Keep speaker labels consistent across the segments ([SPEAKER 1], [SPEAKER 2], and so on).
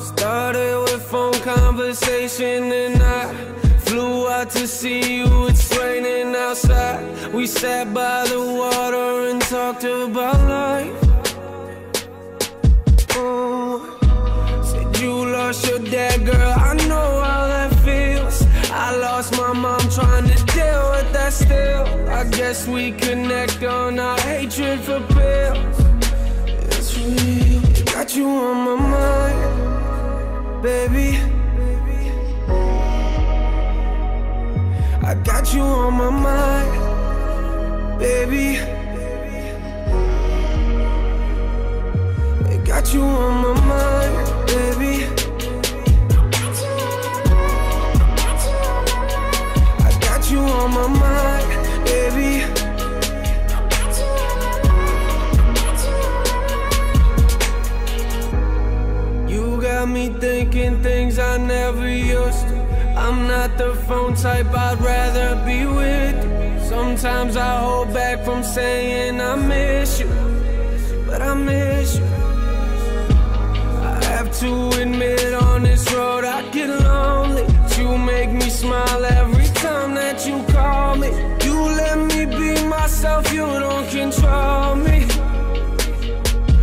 [SPEAKER 1] Started with phone conversation and I flew out to see you. It's raining outside. We sat by the water and talked about life. Oh, said you lost your dad, girl. I know how that feels. I lost my mom trying to deal with that still. I guess we connect on our hatred for pills. It's real. Got you on my mind, got you on my mind, baby. I got you on my mind, baby. I got you on my mind, baby. You got me thinking things I never used to. I'm not the phone type, I'd rather be with. Sometimes I hold back from saying I miss you, but I miss you. I have to admit on this road I get lonely. You make me smile every time that you call me. You let me be myself, you don't control me.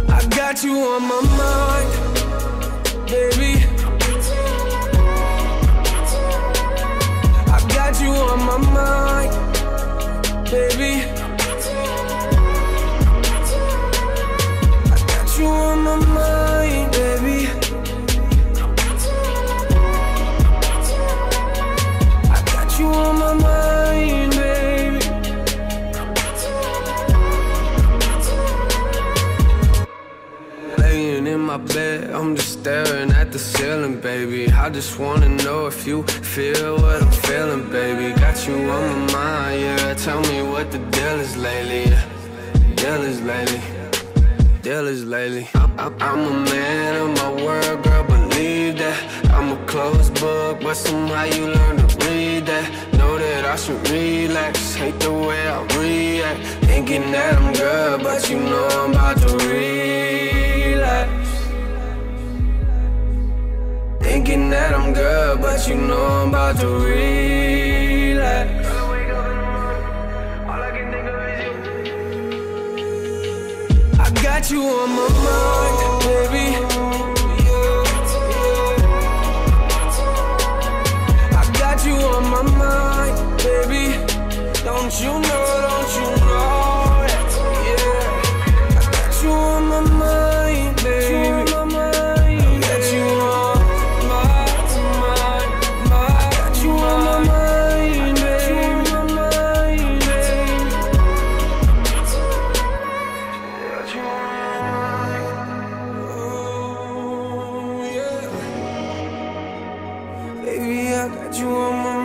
[SPEAKER 1] I got you on my mind, baby. My bed, I'm just staring at the ceiling, baby. I just wanna know if you feel what I'm feeling, baby. Got you on my mind, yeah. Tell me what the deal is lately. Deal is lately, deal is lately. I'm, a man of my word, girl, believe that. I'm a closed book, but somehow you learn to read that. Know that I should relax, hate the way I react. Thinking that I'm good, but you know I'm about to relapse. Thinking that I'm good, but you know I'm about to relapse. I got you on my mind, Got you on my